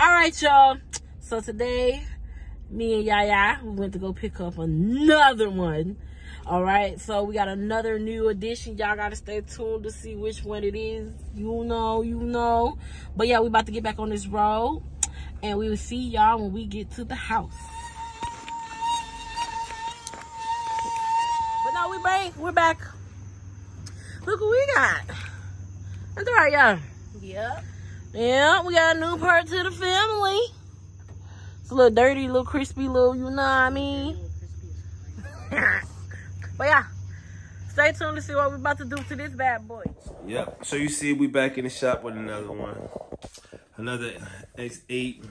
All right, y'all. So today, me and Yaya, we went to go pick up another one. All right, so we got another new edition. Y'all gotta stay tuned to see which one it is. You know, you know. But yeah, we about to get back on this road, and we will see y'all when we get to the house. But no, we back. We're back. Look what we got. That's right, y'all. Yep. Yeah, we got a new part to the family. It's a little dirty, little crispy, little, you know what I mean? but yeah, stay tuned to see what we're about to do to this bad boy. Yep. So you see, we back in the shop with another one. Another X8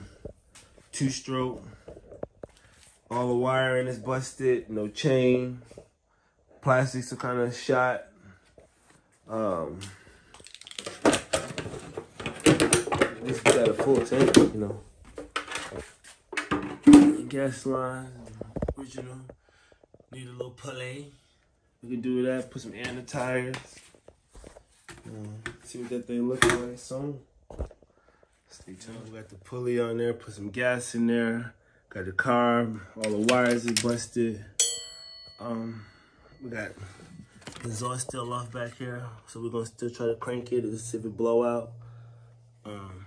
two stroke. All the wiring is busted. No chain. Plastics are kind of shot. Um, this got a full tank, you know. Gas line, original. Need a little pulley. We can do that. Put some air in the tires. Uh, see what that thing looks like soon. Stay tuned. We got the pulley on there. Put some gas in there. Got the carb. All the wires is busted. Um, we got the exhaust still off back here, so we're gonna still try to crank it to see if it blow out. Um,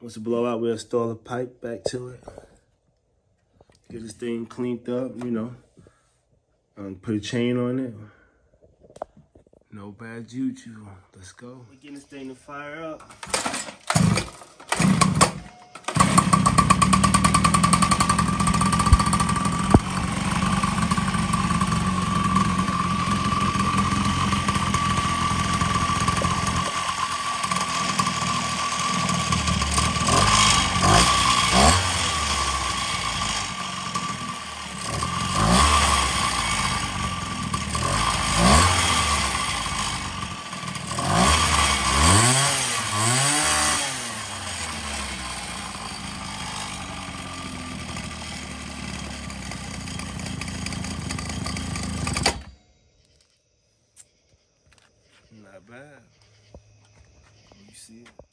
once it blow out, we'll install a pipe back to it. Get this thing cleaned up, you know. Um, put a chain on it. No bad juju. Let's go. We're getting this thing to fire up. Bad. You see it?